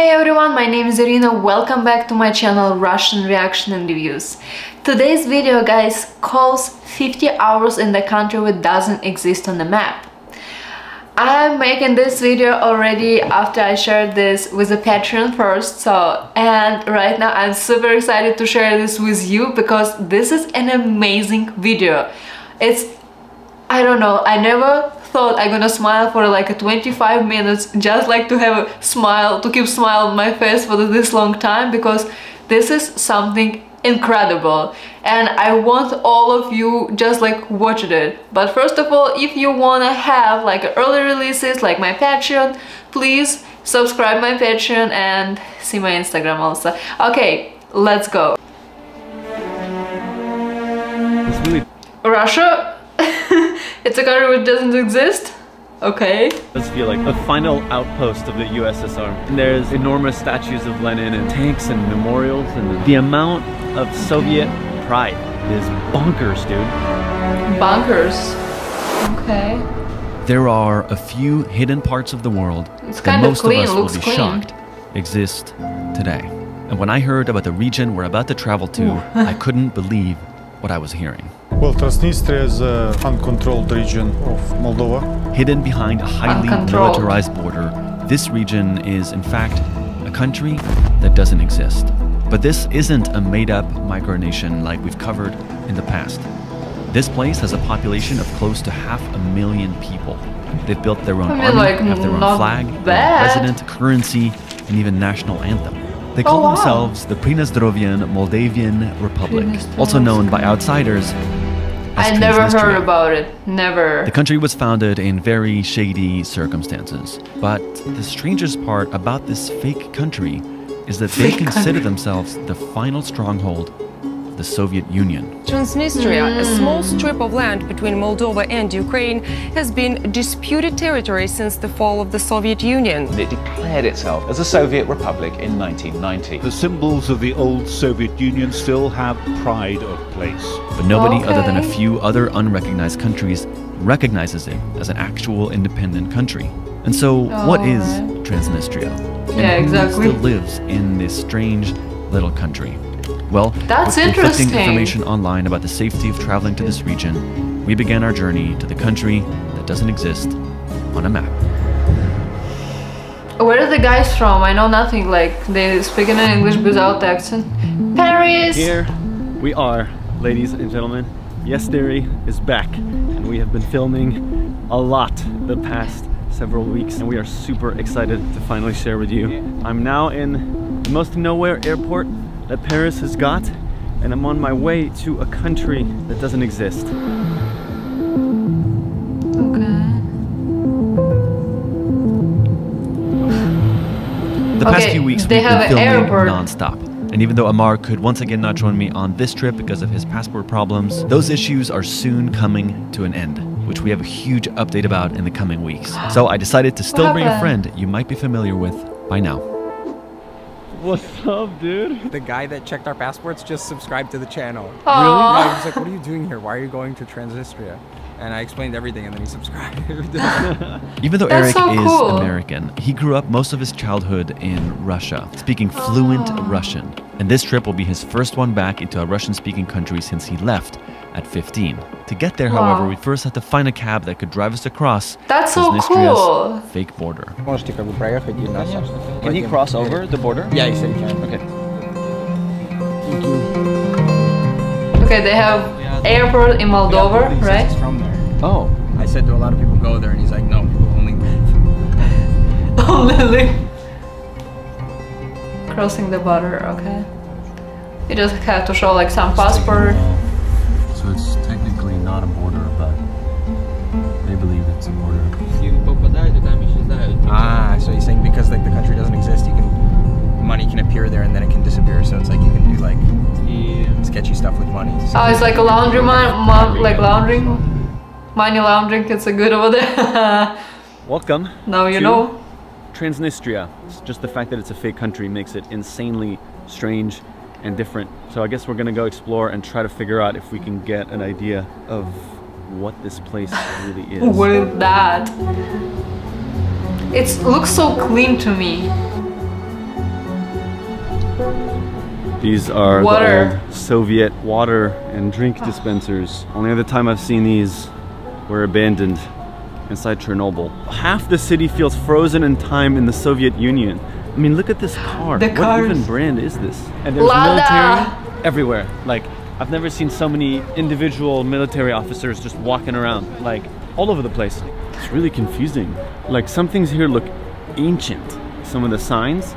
Hey everyone, my name is Irina, welcome back to my channel Russian Reaction and Reviews. Today's video, guys, calls 50 hours in the country which doesn't exist on the map. I'm making this video already after I shared this with a Patreon first, so and right now I'm super excited to share this with you because this is an amazing video. It's, I don't know, I never thought I'm gonna smile for like 25 minutes just like to have a smile to keep smile on my face for this long time because this is something incredible. And I want all of you just like watch it. But first of all if you wanna have like early releases like my Patreon please subscribe my Patreon and see my Instagram also. Okay let's go. Russia it's a country which doesn't exist? Okay. Does feel like the final outpost of the USSR. And there's enormous statues of Lenin and tanks and memorials and the amount of Soviet pride is bonkers, dude. Bonkers. Okay. There are a few hidden parts of the world it's that most of, clean, of us will be clean. shocked exist today. And when I heard about the region we're about to travel to, I couldn't believe what I was hearing. Well, Transnistria is an uncontrolled region of Moldova. Hidden behind a highly militarized border, this region is, in fact, a country that doesn't exist. But this isn't a made-up micronation like we've covered in the past. This place has a population of close to half a million people. They've built their own I mean, army, like, have their own flag, their resident currency, and even national anthem. They oh, call oh, wow. themselves the Pridnestrovian Moldavian Republic, also known by outsiders I never heard about it. Never. The country was founded in very shady circumstances. But the strangest part about this fake country is that fake they consider country. themselves the final stronghold the Soviet Union. Transnistria, mm. a small strip of land between Moldova and Ukraine, has been disputed territory since the fall of the Soviet Union. It declared itself as a Soviet republic in 1990. The symbols of the old Soviet Union still have pride of place. But nobody okay. other than a few other unrecognized countries recognizes it as an actual independent country. And so, oh, what is Transnistria? And yeah, exactly. Who still lives in this strange little country? Well, that's with interesting. information online about the safety of traveling to this region, we began our journey to the country that doesn't exist on a map. Where are the guys from? I know nothing. Like they speak in English without accent. Paris. Here we are, ladies and gentlemen. Yes Theory is back, and we have been filming a lot the past several weeks, and we are super excited to finally share with you. I'm now in the most nowhere airport that Paris has got and I'm on my way to a country that doesn't exist. Okay. The past okay, few weeks we've been filming non-stop. And even though Ammar could once again not join me on this trip because of his passport problems, those issues are soon coming to an end, which we have a huge update about in the coming weeks. So I decided to still bring a friend you might be familiar with by now. What's up, dude? The guy that checked our passports just subscribed to the channel. Aww. Really? Yeah, he was like, what are you doing here? Why are you going to Transnistria? And I explained everything and then he subscribed. Even though That's Eric so is. American, he grew up most of his childhood in Russia, speaking fluent oh. Russian. And this trip will be his first one back into a Russian speaking country since he left at 15. To get there, wow. however, we first had to find a cab that could drive us across That's so cool. fake border. Can he cross over the border? Yeah, he said he can. Okay. Okay, they have airport in Moldova, right? from there. Oh. I said to a lot of people go there, and he's like, no, only only Crossing the border, okay. You just have to show like some passport. So it's technically not a border, but they believe it's a border. Ah, so you're saying because like the country doesn't exist, you can money can appear there and then it can disappear. So it's like you can do like yeah. sketchy stuff with money. So oh, it's like a laundry man, like laundering, money laundering. It's a good over there. Welcome. Now you know. Transnistria. It's just the fact that it's a fake country makes it insanely strange and different. So I guess we're gonna go explore and try to figure out if we can get an idea of what this place really is. what is that? It looks so clean to me. These are water. the Soviet water and drink ah. dispensers. Only other time I've seen these were abandoned inside Chernobyl. Half the city feels frozen in time in the Soviet Union. I mean, look at this car. The what cars. even brand is this? And there's Lada. military everywhere. Like, I've never seen so many individual military officers just walking around, like, all over the place. It's really confusing. Like, some things here look ancient. Some of the signs,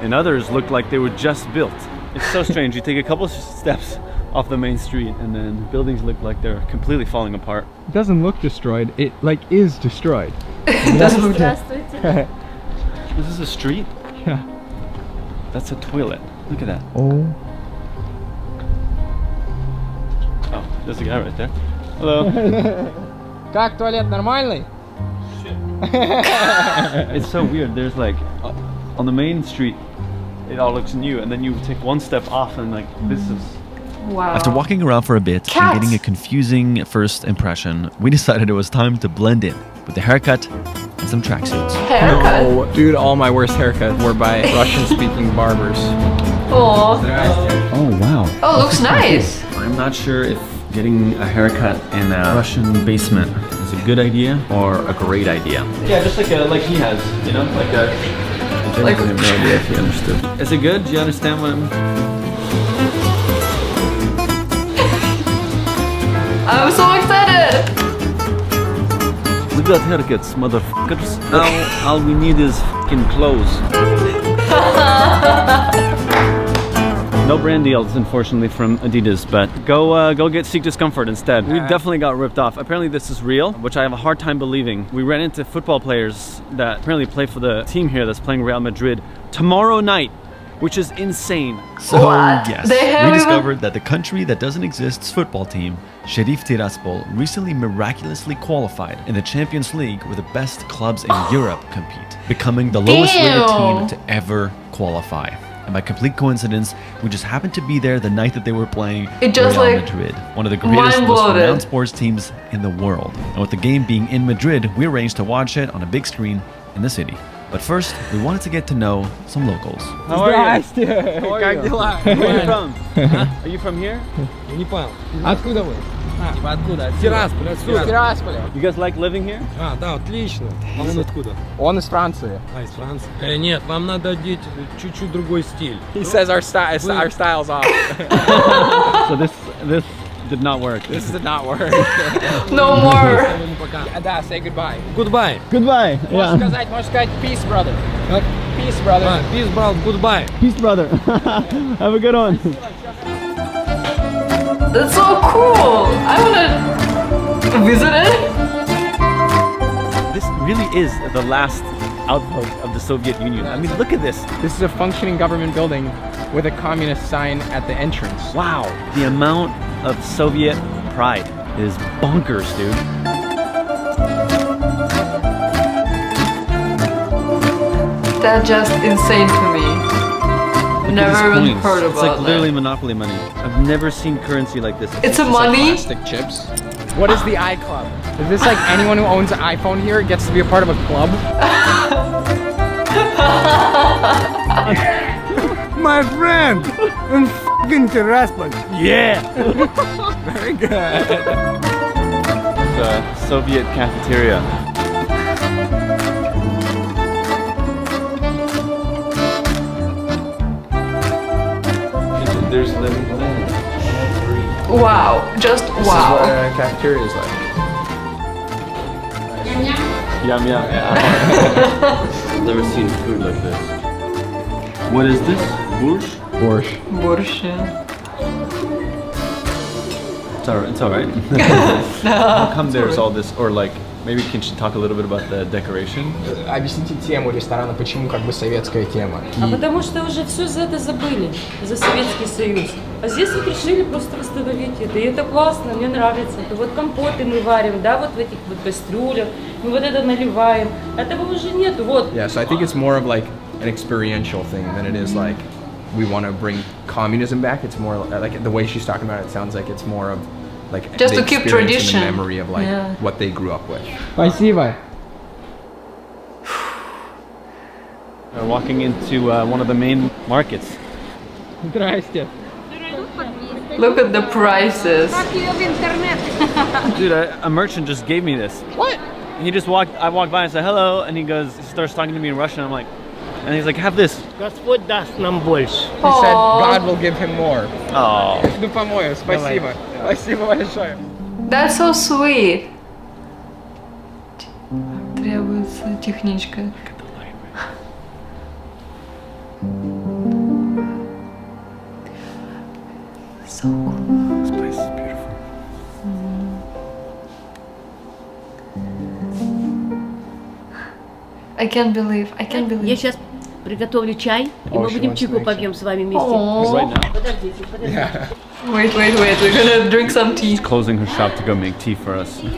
and others look like they were just built. It's so strange. You take a couple steps off the main street, and then buildings look like they're completely falling apart. It doesn't look destroyed. It like is destroyed. Is this a street? Yeah. That's a toilet. Look at that. Oh. Oh, there's a guy right there. Hello. Как туалет нормальный? it's so weird. There's like uh, on the main street, it all looks new, and then you take one step off, and like this is. Wow. After walking around for a bit Cats. and getting a confusing first impression, we decided it was time to blend in with a haircut and some tracksuits. Haircut. Oh, dude, all my worst haircuts were by Russian-speaking barbers. Oh. Oh wow. Oh, looks nice. I'm not sure if getting a haircut in a Russian basement is a good idea or a great idea. Yeah, just like a, like he has, you know, like a. I Like- have no idea if he understood. Is it good? Do you understand what I'm? I'm We got haircuts, motherfuckers. Now all we need is fucking clothes. No brand deals, unfortunately, from Adidas, but go uh, go get Seek Discomfort instead. We definitely got ripped off. Apparently, this is real, which I have a hard time believing. We ran into football players that apparently play for the team here that's playing Real Madrid tomorrow night, which is insane. So, What? yes, They have we even- discovered that the country that doesn't exist's football team, Sheriff Tiraspol, recently miraculously qualified in the Champions League where the best clubs in Europe compete, becoming the lowest rated team to ever qualify. And by complete coincidence, we just happened to be there the night that they were playing It just, Real like, Madrid, one of the greatest, most mind-bloated. renowned sports teams in the world. And with the game being in Madrid, we arranged to watch it on a big screen in the city. But first, we wanted to get to know some locals. How are you? Здрасте. How are Как you? дела? Where are you from? Huh? Are you from here? Не понял. Откуда вы? Типа откуда? Тирасполь. Отсюда. Тирасполя. You guys like living here? А, да, отлично. А он откуда? Он из Франции. А, из Франции? Э, нет, вам надо одеть чуть-чуть другой стиль. He says our style, our style's off. So this this did not work. this did not work. No more. Пока. Да, say goodbye. Goodbye. Goodbye. Можешь сказать, можешь сказать peace, brother. Как? Peace, brother. А, peace, брат, goodbye. Peace, brother. Have a good one. That's so cool. I wanna visit it. This really is the last outpost of the Soviet Union. I mean, look at this. This is a functioning government building with a communist sign at the entrance. Wow. The amount of Soviet pride is bonkers, dude. That's just insane to me. Look Never these even coins. heard It's like about literally that. monopoly money. I've never seen currency like this. It's a Just like money. plastic chips. What is the iClub? Is this like anyone who owns an iPhone here gets to be a part of a club? My friend! In fucking Tiraspol. Yeah. Very good. the Soviet cafeteria. There's the Wow. Just wow. This is what wow. a cafeteria is like. Yum yum. Yeah. Never seen food like this. What is this? Borscht? Borscht. Borscht. yeah. It's alright. It's alright. How come there's all this, or like, maybe can she talk a little bit about the decoration? Объясните тему ресторана, почему как бы советская тема. А потому что уже все за это забыли, за Советский Союз. А здесь вот решили просто восстановить это. И это классно, мне нравится. Это вот компоты мы варим, да, вот в этих вот кастрюлях. Мы вот это наливаем. Этого уже нету. Вот. Yeah, so I think it's more of like an experiential thing than it is like we want to bring communism back. It's more like the way she's talking about it sounds like it's more of like Just the to keep experience tradition. and the memory of like Yeah. what they grew up with. Спасибо. We're walking into uh, one of the main markets Здрасте. Look at the prices. Dude, a, a merchant just gave me this. What? He just walked, I walked by and said hello, and he goes, he starts talking to me in Russian. I'm like, and he's like, have this. Господь даст нам больше. He said God will give him more. Oh. Ну помою, спасибо. Спасибо большое. That's so sweet. Требуется техничка. So cool. This place is beautiful. I can't believe, I can't Я believe. сейчас приготовлю чай, и Oh, мы she будем wants чайку to make попьем с вами вместе. Aw. Right now, Подождите, подождите. Wait, wait, wait, we're gonna drink some tea. closing her shop to go make tea for us.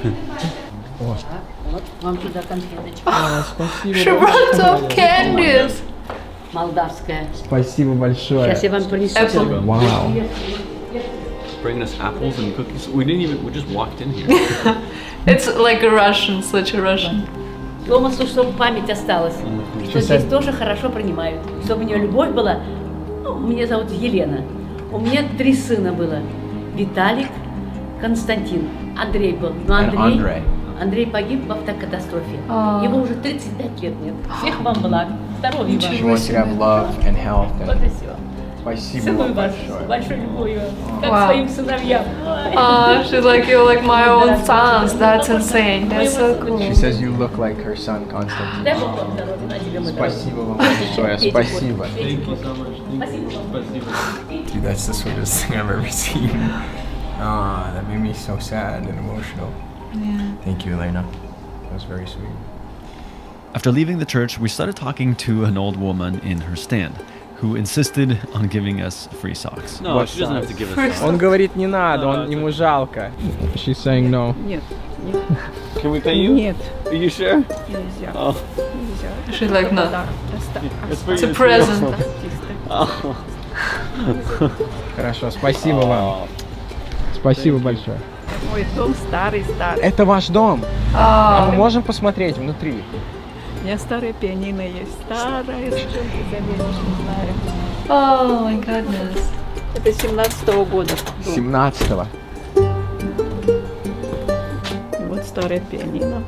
Вот, вам туда конфеточка. She brought some candies. Молдавская. Спасибо большое. Сейчас я вам принесу. Apple. Вау. Bringing us apples and cookies. We didn't even, we just walked in here. It's like a Russian, such a Russian. Томасу, чтобы память осталась. Что здесь тоже хорошо принимают. Чтобы у нее любовь была. Ну, меня зовут Елена. У меня три сына было. Виталик, Константин. Андрей был. Но And Андрей. Андрей погиб в автокатастрофе. А. Его уже 35 лет нет. Всех вам благ. Здоровья вам. Вот и все. спасибо Целую вам вас большое. с большой любовью. Как Вау. своим сыновьям. Ой. Ah, she's like, you're like my own sons. That's insane. That's so cool. She says you look like her son Constantine. Дай Бог вам здоровья, на тебе мы Спасибо вам большое. Пейте Спасибо. кофе, пейте кофе. Спасибо вам. Dude, that's the sweetest thing I've ever seen. Ah, that made me so sad and emotional. Yeah. Thank you, Elena. That was very sweet. After leaving the church, we started talking to an old woman in her stand Who insisted on giving us free socks. No, she doesn't have to give us some. Он говорит, не надо, No, он, ему жалко. She's saying no. Нет, Can we pay you? нет, Are you sure? нельзя. Oh, Нельзя. She's like, no. It's a present. Oh. Хорошо, спасибо вам. Спасибо большое. Мой дом старый, старый. Это ваш дом. А мы Oh, можем посмотреть внутри? У меня старая пианино есть. Старая, с чем ты заменишь, не знаю. oh my goodness. Это 17 года. дом. 17-го. Вот старая пианино.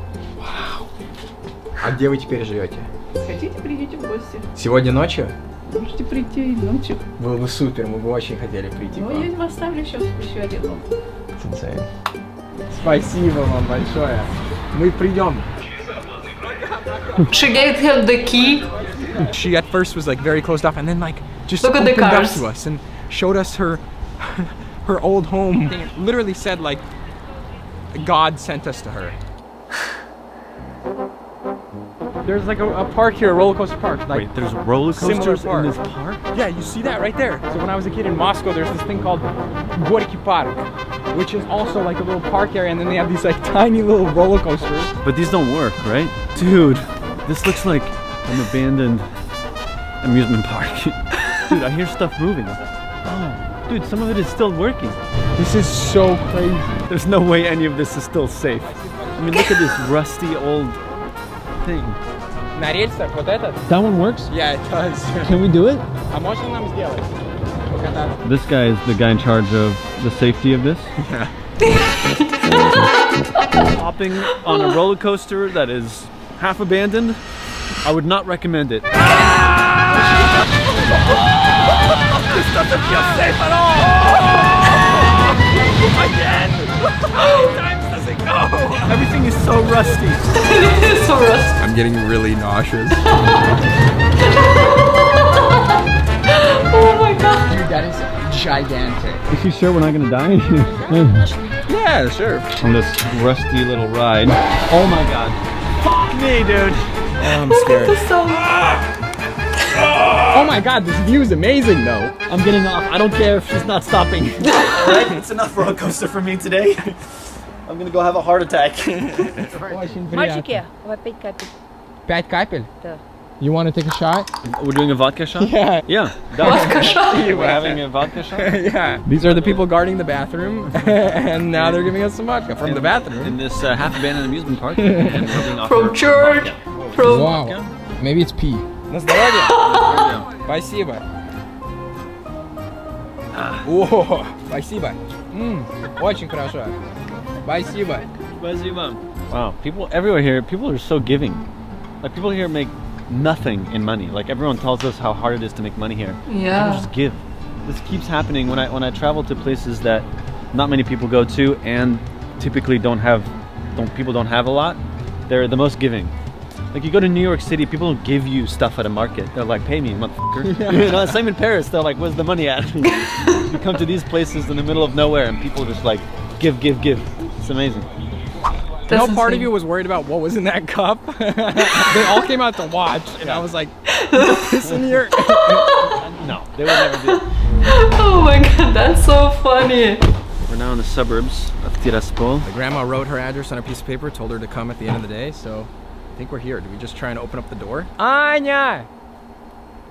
А где вы теперь живете? Хотите, придите в гости. Сегодня ночью? Можете прийти и ночью. Было бы супер, мы бы очень хотели прийти Ну, я вам оставлю сейчас еще один дом. Спасибо вам большое. Мы придем. She gave him the key. She at first was like very closed off and then like just Look at the opened up cars. to us and showed us her her old home. It literally said like God sent us to her. There's like a, a park here, a roller coaster park. Like Wait, there's a roller similar coasters in this park? Yeah, you see that right there. So when I was a kid in Moscow, there's this thing called Gorky Park, which is also like a little park area, and then they have these like tiny little roller coasters. But these don't work, right? Dude, this looks like an abandoned amusement park. Dude, I hear stuff moving. Oh, dude, some of it is still working. This is so crazy. There's no way any of this is still safe. I mean, look at this rusty old thing. На рельсах вот этот? That one works? Yeah, it does. Can we do it? А можно нам сделать? This guy is the guy in charge of the safety of this. Yeah. Hopping on a roller coaster that is half abandoned, I would not recommend it. this doesn't feel safe at all! Again! Everything is so rusty. it is so rusty. I'm getting really nauseous. gigantic. Is you sure we're not gonna die? Yeah, sure. on this rusty little ride. Oh my god. Fuck me, dude. Oh, I'm scared. Oh my god, this view is amazing though. I'm getting off. I don't care if she's not stopping. Alright, it's enough roller coaster for me today. I'm gonna go have a heart attack. Очень Мальчики, у вас 5 капель. Пять капель? Да. You want to take a shot? We're doing a vodka shot? Yeah. Yeah. Vodka shot? We're having a vodka shot? yeah. These are the people guarding the bathroom, and now they're giving us some vodka from the bathroom. In this uh, half abandoned amusement park. and we're being From offered church. vodka. From Wow. Maybe it's pee. На здоровье. Спасибо. О, спасибо. М, очень хорошо. Спасибо. Спасибо. Wow, people everywhere here, people are so giving. Like people here make nothing in money. Like everyone tells us how hard it is to make money here. Yeah. People just give. This keeps happening when I when I travel to places that not many people go to and typically don't have don't people don't have a lot. They're the most giving. Like you go to New York City, people don't give you stuff at a market. They're like, pay me, motherfucker. you know, same in Paris. They're like, where's the money at? you come to these places in the middle of nowhere and people just like give, give, give. It's amazing. no part of you was worried about what was in that cup. they all came out to watch, and I was like, "This in here." no, they would never do. Oh my god, that's so funny. We're now in the suburbs of Tiraspol. The grandma wrote her address on a piece of paper, told her to come at the end of the day, so I think we're here. Do we just try and open up the door? Аня!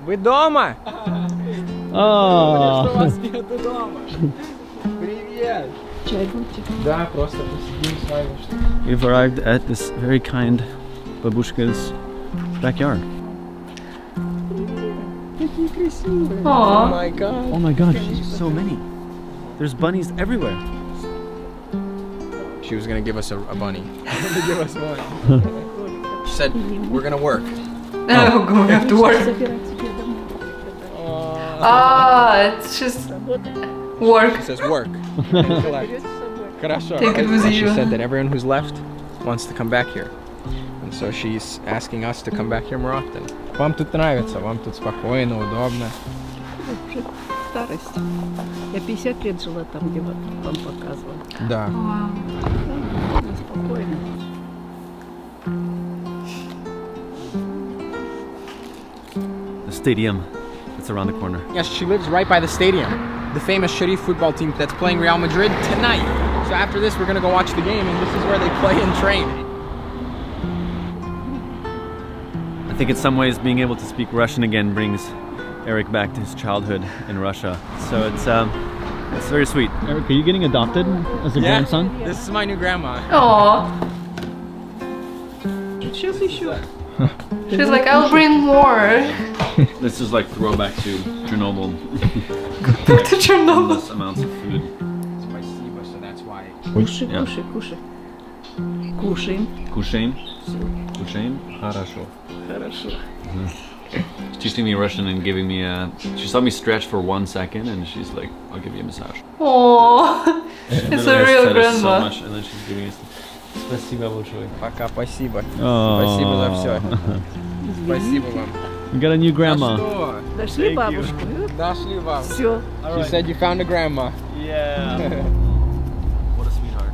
Вы дома? Oh. Что вас нету дома? Привет! We've arrived at this very kind babushka's backyard. Aww. Oh my god. Oh my god, so many. There's bunnies everywhere. She was gonna give us a, a bunny. give us one. she said, we're gonna work. Oh, oh we have to work. Ah, oh, it's just work. She says work. and collect. Хорошо. Take it with And She you. said that everyone who's left wants to come back here. And so she's asking us to come back here more often. Вам тут нравится, вам тут спокойно, удобно. Уже старость. Я 50 лет жила там, где вот вам показывала. Да. Да, спокойно. The stadium that's around the corner. Yes, she lives right by the stadium. the famous Sheriff football team that's playing Real Madrid tonight. So after this, we're gonna go watch the game and this is where they play and train. I think in some ways being able to speak Russian again brings Eric back to his childhood in Russia. So it's um, it's very sweet. Eric, are you getting adopted as a yeah. grandson? This is my new grandma. Aww. She'll be sure. She's like, I'll bring more. this is like throwback to Chernobyl. Back to Chernobyl. Endless amounts of food. Спасибо, so that's why. Кушай, Yeah. кушай, кушай. Кушаем. Kushain? Kushain? Хорошо. Хорошо. She's teaching me Russian and giving me a. She saw me stretch for one second and she's like, I'll give you a massage. Aww. It's a Literally, I real said it So grandma. much, and then she's giving us. Спасибо большое. Пока, спасибо. Oh. Спасибо за все. Спасибо вам. We got a new grandma. Что? Нашли бабушку. Sure. Right. She said you found a grandma. Yeah. what a sweetheart.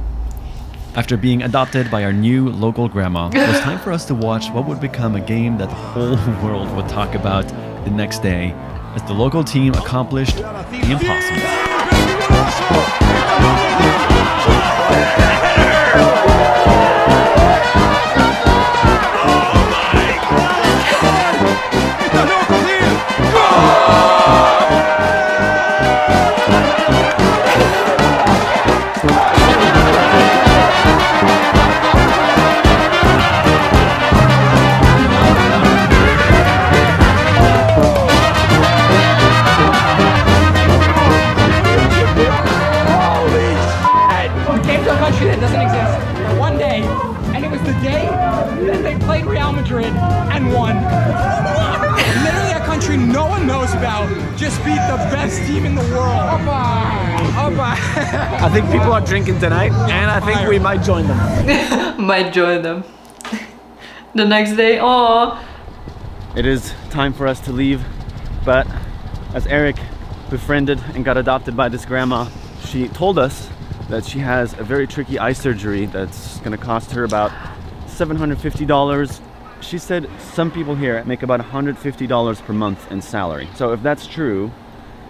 After being adopted by our new local grandma, it was time for us to watch what would become a game that the whole world would talk about the next day as the local team accomplished the impossible. Drinking tonight, and I think we might join them. Might join them. the next day, oh. It is time for us to leave, but as Eric befriended and got adopted by this grandma, she told us that she has a very tricky eye surgery that's gonna cost her about $750. She said some people here make about $150 per month in salary. So if that's true,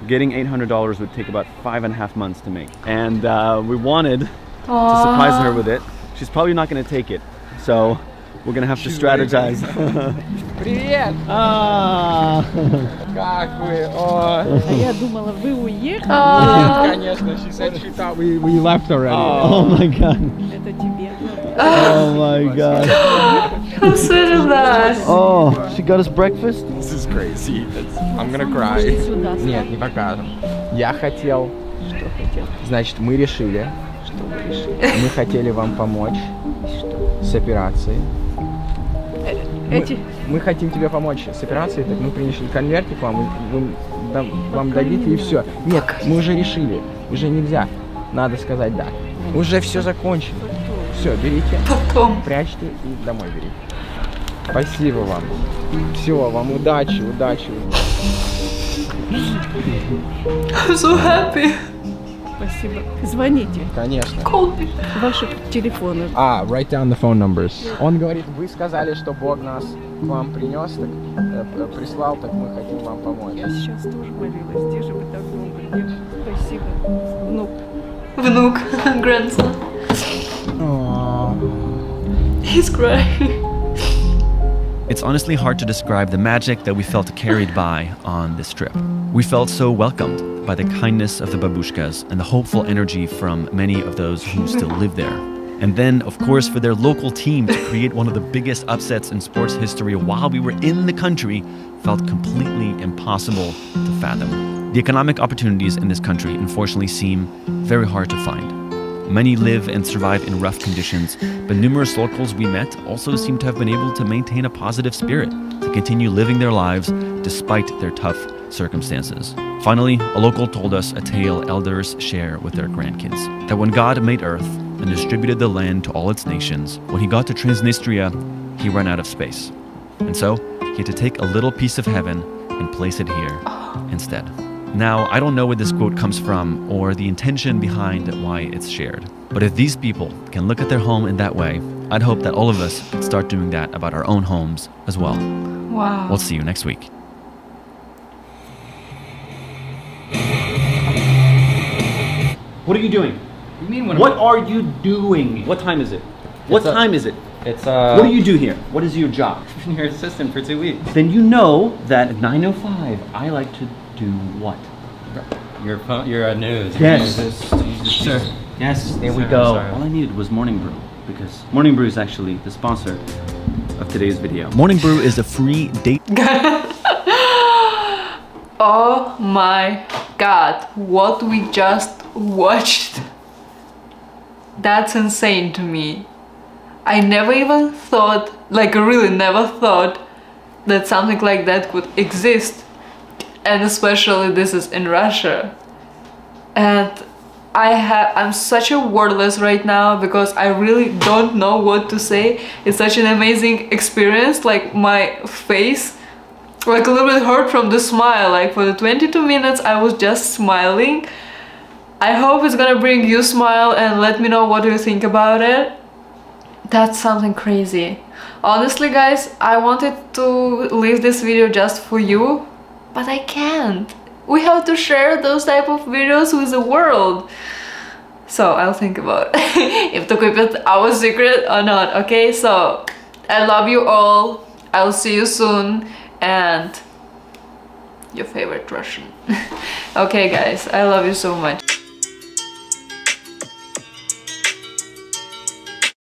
getting $800 would take about five and a half months to make. And uh, we wanted to surprise her with it. She's probably not gonna take it. So we're gonna have to strategize. Привет! ah. Как вы? О. А я думала, вы уехали. Ah. Конечно, she said she thought we, we left already. Oh my god. Это тебе. Oh my god. How sweet is that? Oh, she got us breakfast? Crazy. It's, I'm gonna cry. Нет, не покажем. Я хотел... Что хотел? Значит, мы решили... Что вы решили? Мы хотели вам помочь. Что? С операцией. Эти... Мы, мы хотим тебе помочь с операцией, так мы принесли конвертик вам, вы, вы да, вам дадите и все. Нет, мы уже решили, уже нельзя. Надо сказать да. Уже все закончено. Все, берите, Потом. прячьте и домой берите. Спасибо вам. Все, вам удачи, удачи. I'm so happy. Спасибо. Звоните. Конечно. Call me. Ваши телефоны. А, write down the phone numbers. Он говорит, вы сказали, что Бог нас к вам принес, так, э, прислал, так мы хотим вам помочь. Я сейчас тоже молилась. Где же вы так долго? Спасибо. Внук. Внук. Grandson. He's crying. It's honestly hard to describe the magic that we felt carried by on this trip. We felt so welcomed by the kindness of the babushkas and the hopeful energy from many of those who still live there. And then, of course, for their local team to create one of the biggest upsets in sports history while we were in the country felt completely impossible to fathom. The economic opportunities in this country, unfortunately, seem very hard to find. Many live and survive in rough conditions, but numerous locals we met also seem to have been able to maintain a positive spirit, to continue living their lives despite their tough circumstances. Finally, a local told us a tale elders share with their grandkids that when God made earth and distributed the land to all its nations, when he got to Transnistria, he ran out of space. And so, he had to take a little piece of heaven and place it here instead. Now, I don't know where this quote comes from or the intention behind why it's shared. But if these people can look at their home in that way, I'd hope that all of us could start doing that about our own homes as well. Wow. We'll see you next week. What are you doing? You mean when What are you doing? What time is it? What a- time is it? It's uh. What do you do here? What is your job? I've been your assistant for two weeks. Then you know that at 9.05, I like to do what? Your phone, your uh, news. Yes. Your news is- Sir. Yes, there we go. All I needed was Morning Brew because Morning Brew is actually the sponsor of today's video. Morning Brew is a free date. oh my god, what we just watched. That's insane to me. I never even thought, like really never thought, that something like that could exist. And especially this is in Russia. And I have I'm such a wordless right now because I really don't know what to say. It's such an amazing experience, like my face like a little bit hurt from the smile. Like for the 22 minutes I was just smiling. I hope it's gonna bring you smile and let me know what you think about it. That's something crazy. Honestly guys I wanted to leave this video just for you but I can't. We have to share those type of videos with the world. So I'll think about if to keep it our secret or not okay? So I love you all. I'll see you soon. And your favorite Russian. okay guys, I love you so much.